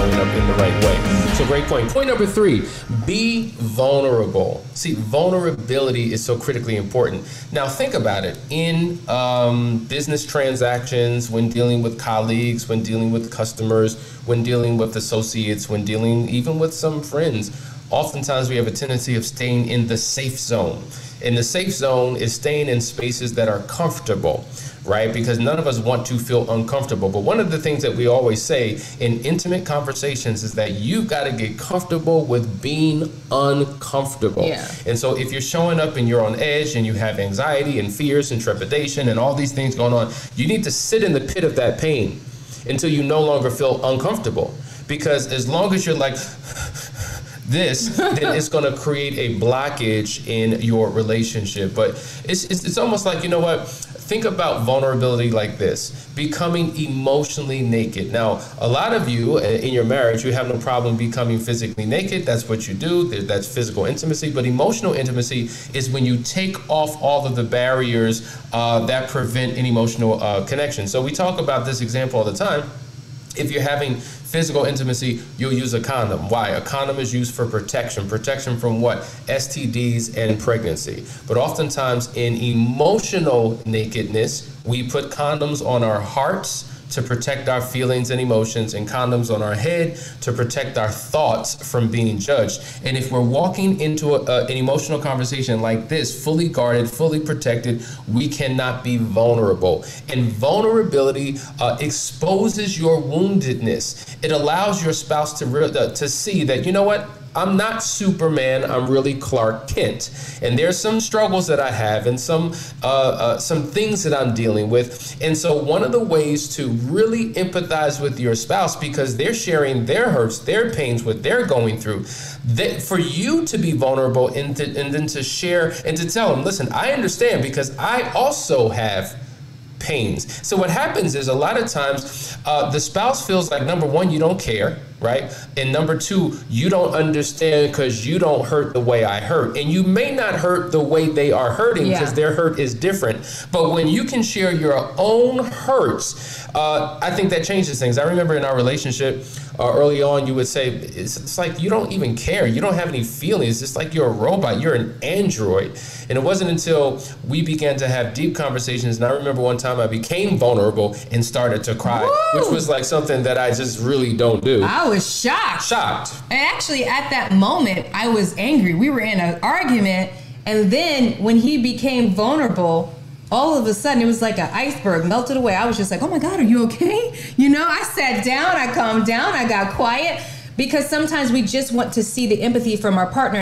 showing up in the right way. So, great point. Point number three be vulnerable. See, vulnerability is so critically important. Now, think about it in um, business transactions, when dealing with colleagues, when dealing with customers, when dealing with associates, when dealing even with some friends. Oftentimes, we have a tendency of staying in the safe zone. And the safe zone is staying in spaces that are comfortable right? Because none of us want to feel uncomfortable. But one of the things that we always say in intimate conversations is that you've got to get comfortable with being uncomfortable. Yeah. And so if you're showing up and you're on edge and you have anxiety and fears and trepidation and all these things going on, you need to sit in the pit of that pain until you no longer feel uncomfortable. Because as long as you're like, this, then it's going to create a blockage in your relationship. But it's, it's, it's almost like, you know what? think about vulnerability like this becoming emotionally naked. Now, a lot of you uh, in your marriage, you have no problem becoming physically naked. That's what you do, that's physical intimacy. But emotional intimacy is when you take off all of the barriers uh, that prevent an emotional uh, connection. So, we talk about this example all the time. If you're having physical intimacy, you'll use a condom. Why? A condom is used for protection. Protection from what? STDs and pregnancy. But oftentimes in emotional nakedness, we put condoms on our hearts to protect our feelings and emotions, and condoms on our head to protect our thoughts from being judged. And if we're walking into a, a, an emotional conversation like this, fully guarded, fully protected, we cannot be vulnerable. And vulnerability uh, exposes your woundedness. It allows your spouse to, re- uh, to see that, you know what? I'm not Superman. I'm really Clark Kent, and there's some struggles that I have, and some uh, uh, some things that I'm dealing with. And so, one of the ways to really empathize with your spouse because they're sharing their hurts, their pains, what they're going through, that for you to be vulnerable and, to, and then to share and to tell them, listen, I understand because I also have pains. So what happens is a lot of times uh, the spouse feels like number one, you don't care, right? And number two, you don't understand because you don't hurt the way I hurt. And you may not hurt the way they are hurting because yeah. their hurt is different. But when you can share your own hurts, uh, I think that changes things. I remember in our relationship, uh, early on, you would say it's, it's, like you don't even care. You don't have any feelings. It's like you're a robot. You're an android. And it wasn't until we began to have deep conversations. And I remember one time I became vulnerable and started to cry, Woo! which was like something that I just really don't do. I was shocked. Shocked. And actually, at that moment, I was angry. We were in an argument. And then when he became vulnerable, all of a sudden it was like an iceberg melted away. I was just like, oh my God, are you okay? You know, I sat down, I calmed down, I got quiet because sometimes we just want to see the empathy from our partner.